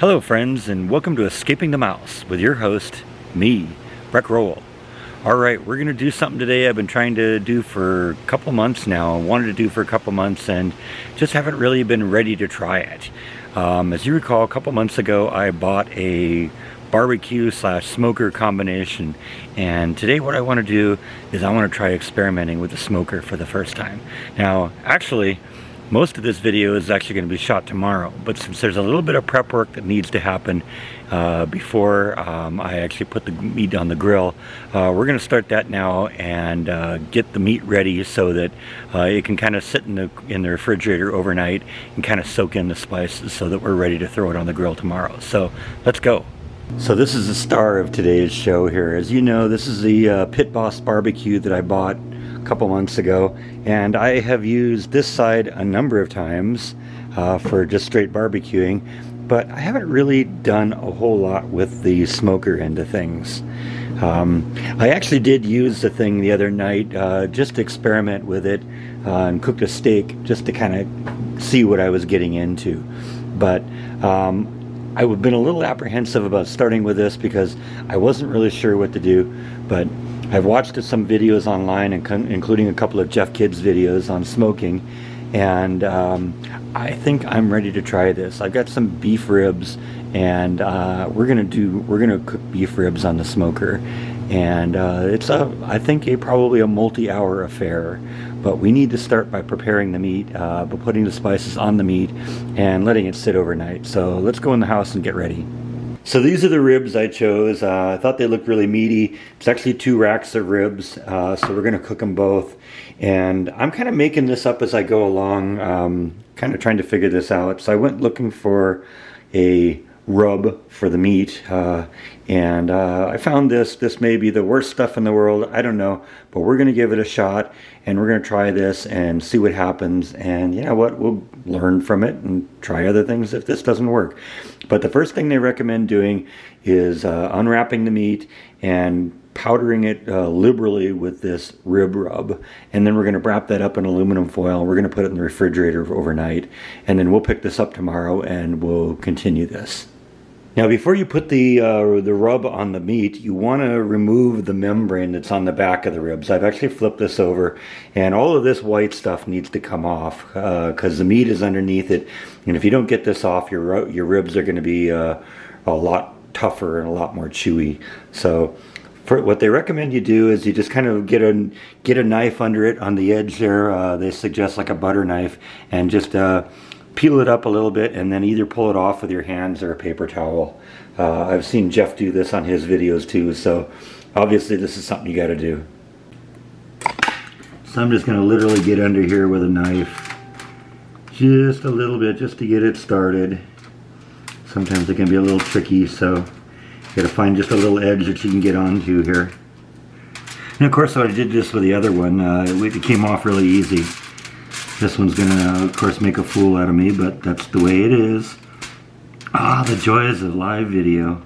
Hello friends and welcome to Escaping the Mouse with your host, me, Breck Rowell. Alright, we're going to do something today I've been trying to do for a couple months now, I wanted to do for a couple months and just haven't really been ready to try it. Um, as you recall, a couple months ago I bought a barbecue slash smoker combination and today what I want to do is I want to try experimenting with the smoker for the first time. Now actually most of this video is actually going to be shot tomorrow, but since there's a little bit of prep work that needs to happen uh, before um, I actually put the meat on the grill, uh, we're going to start that now and uh, get the meat ready so that uh, it can kind of sit in the, in the refrigerator overnight and kind of soak in the spices so that we're ready to throw it on the grill tomorrow. So let's go. So this is the star of today's show here. As you know, this is the uh, Pit Boss barbecue that I bought couple months ago and I have used this side a number of times uh, for just straight barbecuing but I haven't really done a whole lot with the smoker end of things. Um, I actually did use the thing the other night uh, just to experiment with it uh, and cooked a steak just to kind of see what I was getting into. But um, I've been a little apprehensive about starting with this because I wasn't really sure what to do. But I've watched some videos online, and including a couple of Jeff Kidd's videos on smoking, and um, I think I'm ready to try this. I've got some beef ribs, and uh, we're gonna do we're gonna cook beef ribs on the smoker, and uh, it's a I think a probably a multi-hour affair. But we need to start by preparing the meat, uh, by putting the spices on the meat, and letting it sit overnight. So let's go in the house and get ready. So these are the ribs I chose. Uh, I thought they looked really meaty. It's actually two racks of ribs, uh, so we're going to cook them both. And I'm kind of making this up as I go along, um, kind of trying to figure this out. So I went looking for a rub for the meat uh, and uh, I found this this may be the worst stuff in the world I don't know but we're gonna give it a shot and we're gonna try this and see what happens and you know what we'll learn from it and try other things if this doesn't work but the first thing they recommend doing is uh, unwrapping the meat and powdering it uh, liberally with this rib rub. And then we're going to wrap that up in aluminum foil. We're going to put it in the refrigerator overnight. And then we'll pick this up tomorrow and we'll continue this now before you put the uh, the rub on the meat, you want to remove the membrane that's on the back of the ribs. I've actually flipped this over and all of this white stuff needs to come off because uh, the meat is underneath it. And if you don't get this off, your, your ribs are going to be uh, a lot tougher and a lot more chewy. So for what they recommend you do is you just kind of get a get a knife under it on the edge there. Uh, they suggest like a butter knife and just uh, peel it up a little bit and then either pull it off with your hands or a paper towel. Uh, I've seen Jeff do this on his videos too, so obviously this is something you got to do. So I'm just going to literally get under here with a knife. Just a little bit, just to get it started. Sometimes it can be a little tricky, so you got to find just a little edge that you can get onto here. And of course, I did this with the other one. Uh, it came off really easy. This one's gonna, of course, make a fool out of me, but that's the way it is. Ah, the joys of live video.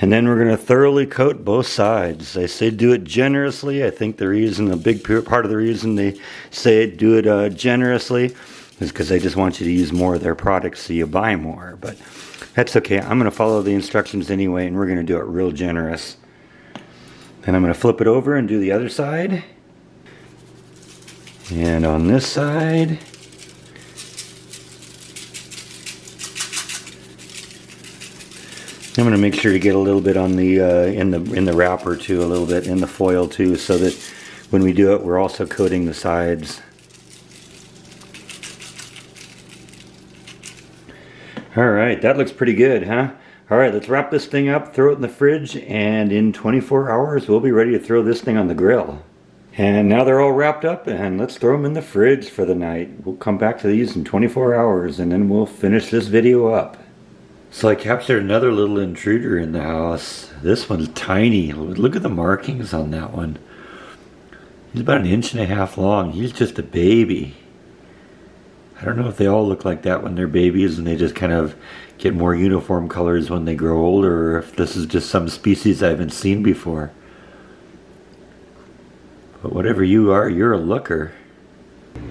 And then we're going to thoroughly coat both sides. They say do it generously. I think the reason, a big part of the reason they say it, do it uh, generously is because they just want you to use more of their products so you buy more. But that's okay. I'm going to follow the instructions anyway, and we're going to do it real generous. Then I'm going to flip it over and do the other side. And on this side, I'm going to make sure to get a little bit on the uh, in the in the wrapper too, a little bit in the foil too, so that when we do it, we're also coating the sides. All right, that looks pretty good, huh? All right, let's wrap this thing up, throw it in the fridge, and in 24 hours, we'll be ready to throw this thing on the grill. And now they're all wrapped up, and let's throw them in the fridge for the night. We'll come back to these in 24 hours, and then we'll finish this video up. So I captured another little intruder in the house. This one's tiny. Look at the markings on that one. He's about an inch and a half long. He's just a baby. I don't know if they all look like that when they're babies and they just kind of get more uniform colors when they grow older or if this is just some species I haven't seen before. But whatever you are, you're a looker.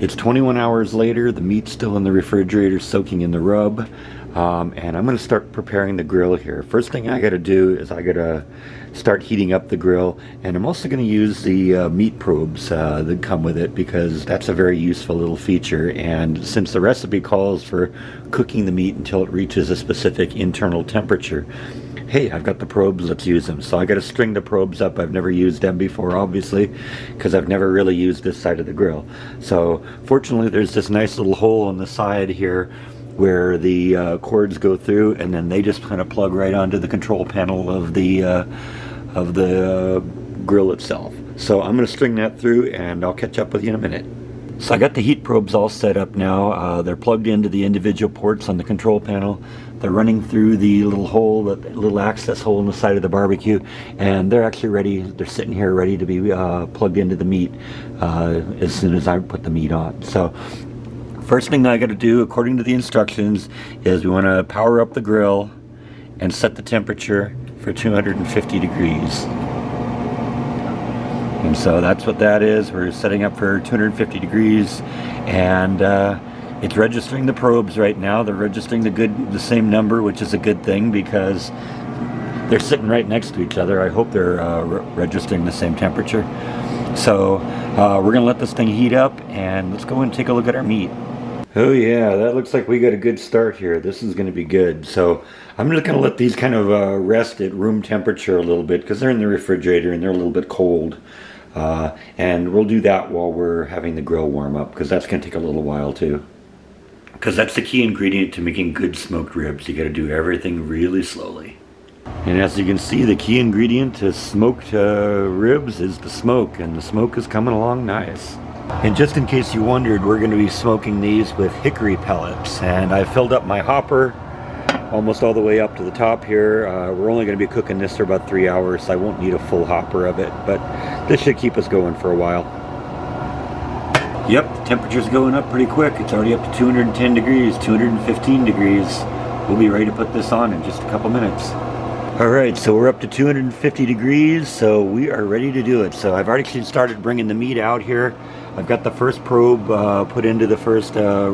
It's 21 hours later, the meat's still in the refrigerator soaking in the rub. Um, and I'm going to start preparing the grill here. First thing I got to do is I got to start heating up the grill and I'm also going to use the uh, meat probes uh, that come with it because that's a very useful little feature. And since the recipe calls for cooking the meat until it reaches a specific internal temperature hey I've got the probes let's use them. So I got to string the probes up. I've never used them before obviously because I've never really used this side of the grill. So fortunately there's this nice little hole on the side here where the uh, cords go through and then they just kind of plug right onto the control panel of the uh, of the uh, grill itself. So I'm going to string that through and I'll catch up with you in a minute. So I got the heat probes all set up now. Uh, they're plugged into the individual ports on the control panel. They're running through the little hole, the little access hole in the side of the barbecue, and they're actually ready. They're sitting here ready to be uh, plugged into the meat uh, as soon as I put the meat on. So first thing I got to do, according to the instructions, is we want to power up the grill and set the temperature for 250 degrees. And so that's what that is. We're setting up for 250 degrees and uh, it's registering the probes right now. They're registering the good, the same number, which is a good thing because they're sitting right next to each other. I hope they're uh, re registering the same temperature. So uh, we're gonna let this thing heat up and let's go and take a look at our meat. Oh yeah, that looks like we got a good start here. This is going to be good. So I'm just going to let these kind of uh, rest at room temperature a little bit because they're in the refrigerator and they're a little bit cold. Uh, and we'll do that while we're having the grill warm up because that's going to take a little while too. Because that's the key ingredient to making good smoked ribs. You got to do everything really slowly. And as you can see, the key ingredient to smoked uh, ribs is the smoke, and the smoke is coming along nice. And just in case you wondered, we're going to be smoking these with hickory pellets. And I filled up my hopper almost all the way up to the top here. Uh, we're only going to be cooking this for about three hours, so I won't need a full hopper of it. But this should keep us going for a while. Yep, the temperature's going up pretty quick. It's already up to 210 degrees, 215 degrees. We'll be ready to put this on in just a couple minutes. All right, so we're up to 250 degrees, so we are ready to do it. So I've already started bringing the meat out here. I've got the first probe uh, put into the first uh,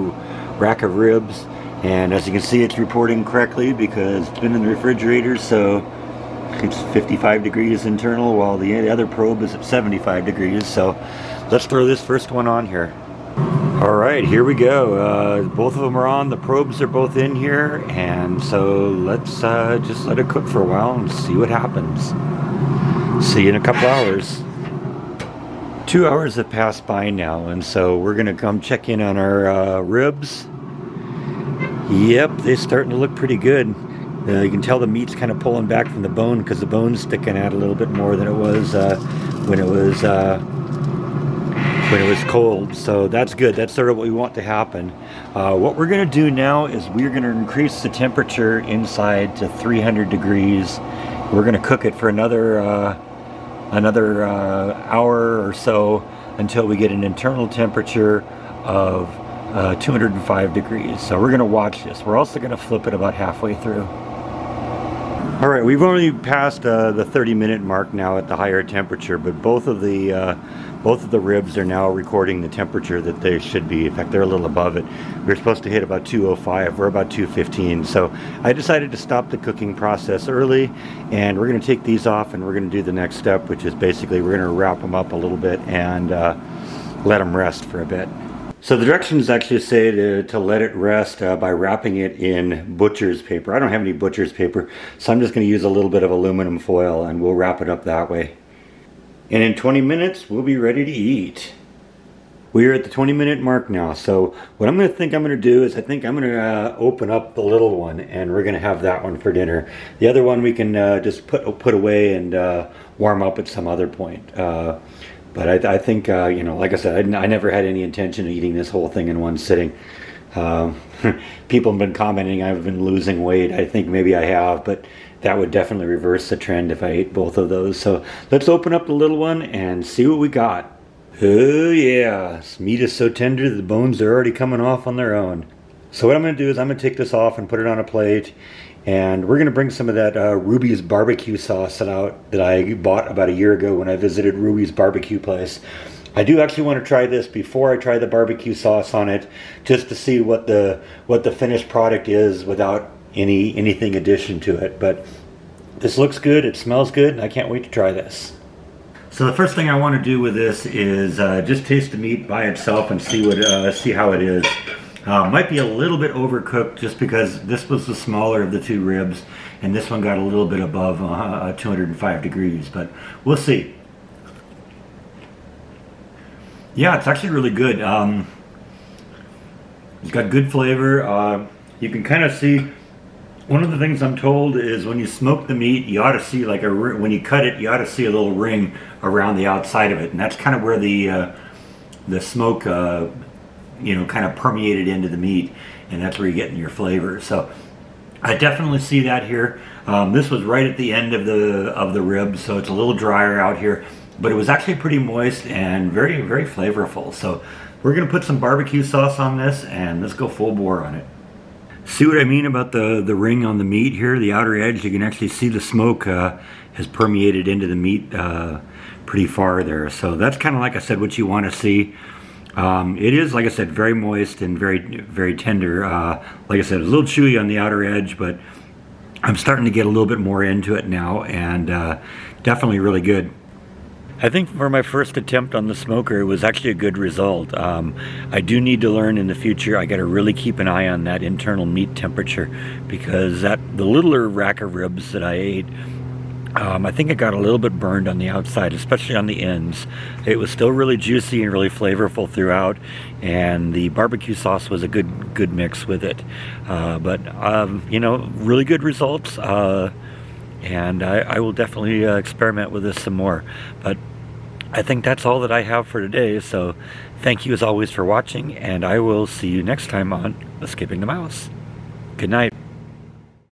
rack of ribs and as you can see it's reporting correctly because it's been in the refrigerator so it's 55 degrees internal while the other probe is at 75 degrees so let's throw this first one on here. Alright, here we go. Uh, both of them are on. The probes are both in here. And so let's uh, just let it cook for a while and see what happens. See you in a couple hours. Two hours have passed by now, and so we're going to come check in on our uh, ribs. Yep, they're starting to look pretty good. Uh, you can tell the meat's kind of pulling back from the bone because the bone's sticking out a little bit more than it was uh, when it was uh, when it was cold. So that's good. That's sort of what we want to happen. Uh, what we're going to do now is we're going to increase the temperature inside to 300 degrees. We're going to cook it for another uh, another uh, hour or so until we get an internal temperature of uh, 205 degrees. So we're going to watch this. We're also going to flip it about halfway through. All right, we've only passed uh, the 30 minute mark now at the higher temperature, but both of the uh, both of the ribs are now recording the temperature that they should be. In fact, they're a little above it. We are supposed to hit about 205. We're about 215. So I decided to stop the cooking process early, and we're going to take these off, and we're going to do the next step, which is basically we're going to wrap them up a little bit and uh, let them rest for a bit. So the directions actually say to, to let it rest uh, by wrapping it in butcher's paper. I don't have any butcher's paper, so I'm just going to use a little bit of aluminum foil and we'll wrap it up that way. And in 20 minutes, we'll be ready to eat. We are at the 20 minute mark now, so what I'm going to think I'm going to do is I think I'm going to uh, open up the little one and we're going to have that one for dinner. The other one we can uh, just put, put away and uh, warm up at some other point. But I, I think, uh, you know, like I said, I, I, never had any intention of eating this whole thing in one sitting. Um, people have been commenting I've been losing weight. I think maybe I have, but that would definitely reverse the trend if I ate both of those. So let's open up the little one and see what we got. Oh yeah, this meat is so tender the bones are already coming off on their own. So what I'm going to do is I'm going to take this off and put it on a plate and we're going to bring some of that uh, Ruby's barbecue sauce out, that I bought about a year ago when I visited Ruby's barbecue place. I do actually want to try this before I try the barbecue sauce on it, just to see what the what the finished product is without any anything addition to it. But this looks good, it smells good, and I can't wait to try this. So the first thing I want to do with this is uh, just taste the meat by itself and see what uh, see how it is. Uh, might be a little bit overcooked just because this was the smaller of the two ribs and this one got a little bit above uh, 205 degrees, but we'll see. Yeah, it's actually really good. Um, it's got good flavor. Uh, you can kind of see, one of the things I'm told is when you smoke the meat, you ought to see like a, when you cut it, you ought to see a little ring around the outside of it. And that's kind of where the, uh, the smoke uh, you know, kind of permeated into the meat, and that's where you're getting your flavor. So I definitely see that here. Um, this was right at the end of the of the rib, so it's a little drier out here, but it was actually pretty moist and very very flavorful. So we're gonna put some barbecue sauce on this, and let's go full bore on it. See what I mean about the the ring on the meat here, the outer edge? You can actually see the smoke uh, has permeated into the meat uh, pretty far there. So that's kind of like I said, what you want to see. Um, it is, like I said, very moist and very, very tender. Uh, like I said, a little chewy on the outer edge, but I'm starting to get a little bit more into it now and uh, definitely really good. I think for my first attempt on the smoker, it was actually a good result. Um, I do need to learn in the future. I got to really keep an eye on that internal meat temperature because that the littler rack of ribs that I ate um, I think it got a little bit burned on the outside, especially on the ends. It was still really juicy and really flavorful throughout, and the barbecue sauce was a good good mix with it. Uh, but um, you know, really good results, uh, and I, I, will definitely uh, experiment with this some more. But I think that's all that I have for today. So thank you as always for watching, and I will see you next time on Escaping the Mouse. Good night.